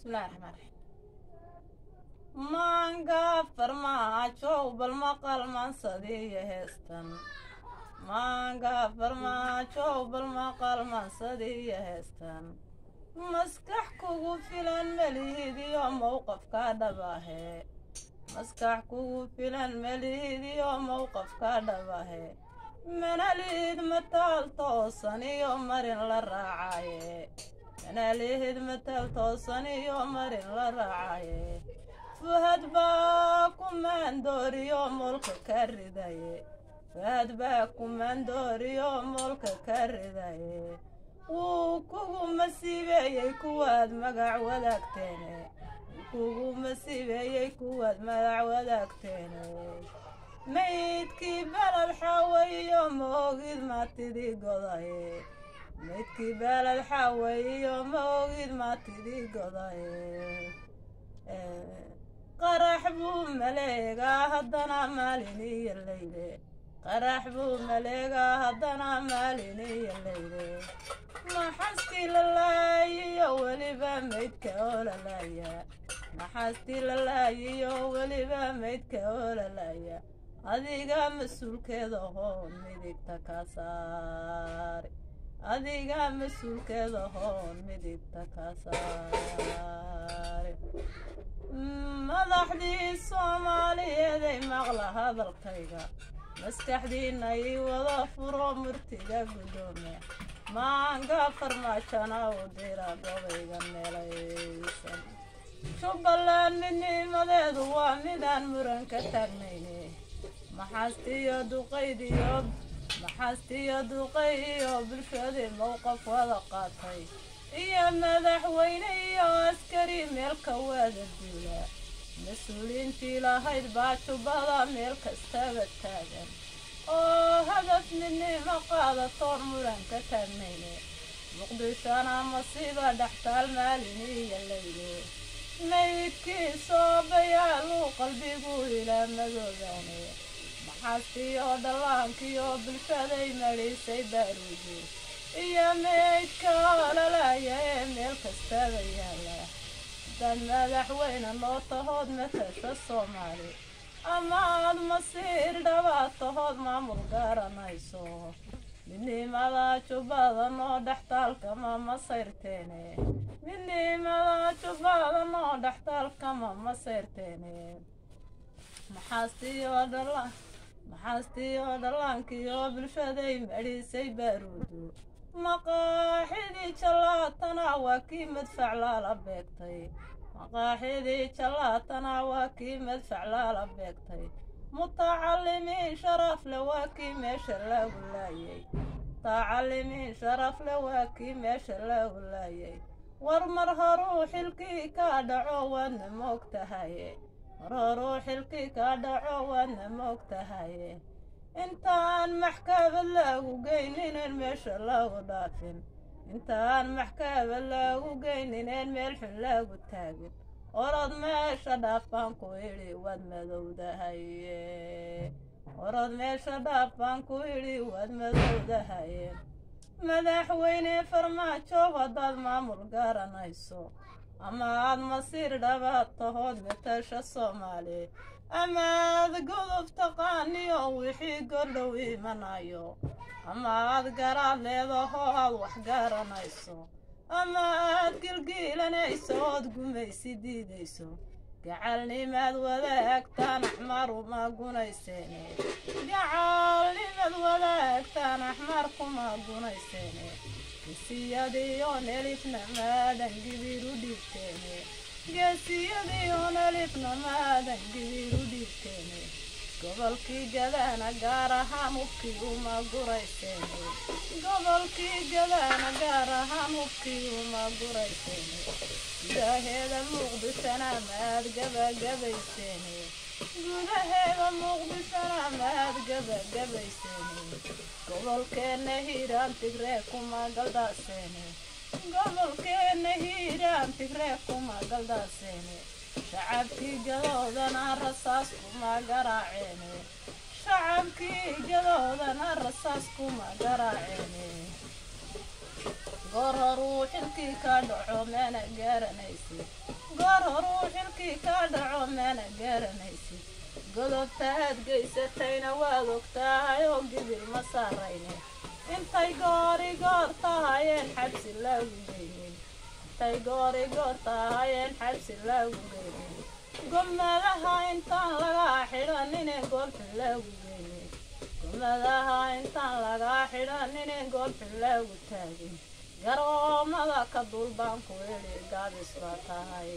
bismillahi raxmaan raxiim maanga farmaajow bal maqal mansadiiyo heestan maanga farmaajow bal maqal mansadiiyo heestan maskax kugu filan melihidiyo mowqafka dhabahe maskax kugu filan melihidiyo mowqafka dhabahe manalihid mataal toosan iyo marin la raacaye manalihid mataal toosan iyo marin la raacaye fahad baa kumaandooriyo moolka ka ridaye fahad baa kumaandooriyo moolka ka ridaye wuu kugu masiibeeyey kuwaad magac wadaagteene kugu masiibeeyey kuwaad magac wadaagteene maydkii balad xaaweyiyo maogid maatidii godaye maydkii balad xaaweyiyo maogid maatidii godaye qarax buu maleegaa haddana maalin iyo leyle qarax buu maleegaa haddana maalin iyo leyle maxastii la laayiyo weliba maydka oo la laaya maxastii la laayiyo weliba maydka oo la laaya adiga mas'uulkeeda hoon midigta ka saari adiga mas-uulkeeda hoon midigta ka saari madaxdii soomaaliyeeday maqla hadalkayga maskaxdiinna ii wada furo murtiga guddoomiya maanga farmaajana u dira gobayga meelaysan jubbaland midnimadeedu waa midaan muran ka taagnayne maxaastiyo duqaydiyo maxaastiyo duqaydiyo bulshadii mowqaf wada qaatay iyo madaxweyne iyo askari meelka wada duula mas'uuliintii lahayd baa jubbada meel kastaba taagan oo hadaf midnimo qaadatoon muran ka taagnayne muqdishona masiiba dhextaal maalin iyo leyle maydkii soobayaaluu qalbigu ilaa madoobaane maxaastiyo dhallaankiyo bulshaday madhiisay baaruuji iyo maydka ololaya ee meel kastaba yaalla dad madaxweyne noo tahood matasha soomaali ama aad masiir dhabaad tahood maamul garanayso midnimada jubbada noo dhextaalkama masayrteene midnimada jubbada noo dhextaalkama masayrteene maxaastiyo dhala maxaastiyo dhallaankiyo bulshaday madhiisay baaruudu maqaaxidii jallaatana waa kii madfac laala beegtay. Maqaaxidii jallaatana waa kii madfac laala beegtay. Mutacalimiin sharaf le waa kii meesha laagu laayay mutacalimiin sharaf le waa kii meesha laagu laayay war mar horuu xilkii kaa dhaco waadna moog tahaye mar horuu xilkii kaa dhaco waadna moog tahaye intaan maxkamad laagu geynineen meesha laagu dhaafin. Intaan maxkamad laagu geynineen meel xun laagu taagin. Orod meesha dhaaf baan ku idhi waad madowdahaye orod meesha dhaaf baan ku idhi waad madowdahaye madaxweyne farmaajo haddaad maamul garanayso ama aad masiir dhabaad tahood matasha soomaali ama aad godob taqaaniyo wixii gordhow imanayo ama aad garaad leedaho aad wax garanayso ama aad gilgiilanayso ood gumaysi diidayso gacalnimaad wadaagtaan axmar uma gunayseene gacalnimaad wadaagtaan axmar kuma gunayseene gesiyadiioo nelifna maadan gibir u dhiibteene geesiyadiioo nelifna maadan gibir u dhiibteene gobolkii gadaana gaar ahaan hubkii uma gurayseene gobolkii gadaana gaar ahaan hubkii uma gurayseene هذا المغبس أنا مات قبل قبل السنين قول هذا المغبس أنا مات قبل قبل السنين قبل كان هيران تقريكم قلد السنين قبل كان هيران تقريكم قلد السنين شعبتي قلودنا الرصاص كما قراعيني شعبتي رصاصكم ما قرا عيني goor horuu xilkii ka dhaco meena garanaysid goor horuu xilkii ka dhaco meena garanaysid godobtaad geysatayna waad ogtahay oo gibil ma saarayne intay goori goor tahayeen xabsi lagu geynin. Intay goori goor tahayeen xabsi lagu geynin. Gomadaha intaan lagaa xidhanine goolxin lagu geynin. Gomadaha intaan lagaa xidhanine goolxin lagu taagin garoomada ka dulbaan ku idhi gaabis baa tahay